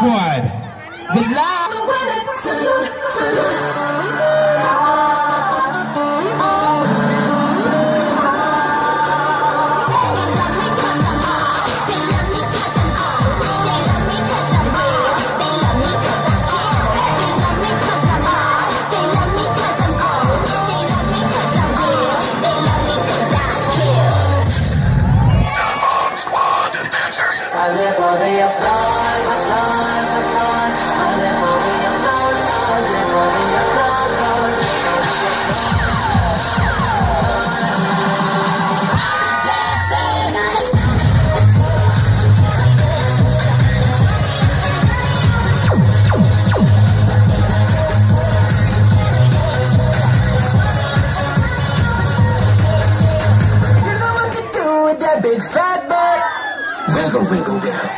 Squad. Good luck. I live on the floor, my. wiggle, wiggle.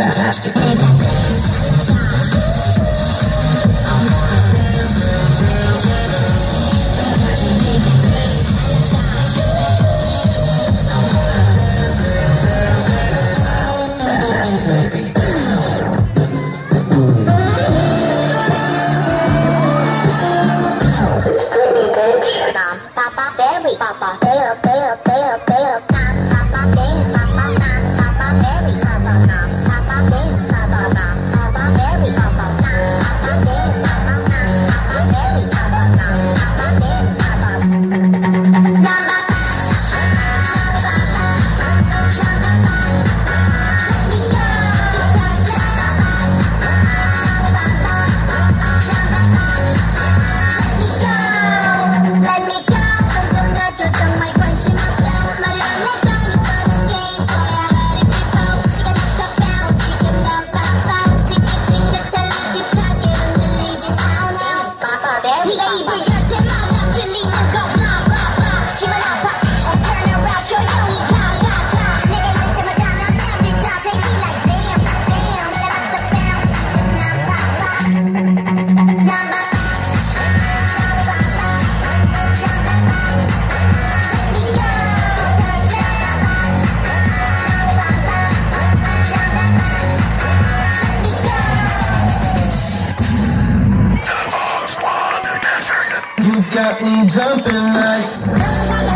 fantastic. Me jumping like